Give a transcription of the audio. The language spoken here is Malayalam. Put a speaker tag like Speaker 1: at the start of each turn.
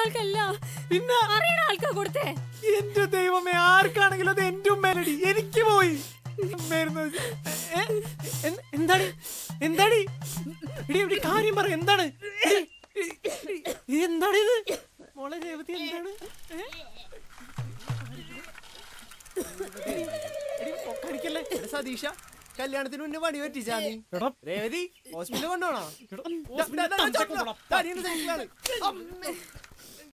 Speaker 1: ആൾക്കല്ല
Speaker 2: പിന്നെ
Speaker 1: അറിയണ ആൾക്കാ കൊടുത്തേ.
Speaker 2: എന്റെ ദൈവമേ ആർക്കാണെങ്കിലും അത് എന്റെ ഉമ്മേലടി എനിക്ക് പോയി. ഉമ്മയായിരുന്നു. എന്താണ്? ഇടി എന്ത്- കാര്യം പറ എന്താണ്? എടി, എന്താണ് ഇത്? മോളെ രേവതി എന്താണ്? ഏ? എടി, പൊക്കടിക്കല്ലേ
Speaker 3: എടാ സതീഷ കല്യാണത്തിന് മുന്നേ പണി പറ്റിച്ചാ നീ
Speaker 2: എടാ.
Speaker 3: രേവതി ഹോസ്പിറ്റലിൽ കൊണ്ടുപോണോ
Speaker 2: ഹോസ്പിറ്റലിൽ തഞ്ചക്കൊണ്ടുപോടാ.
Speaker 3: അമ്മേ.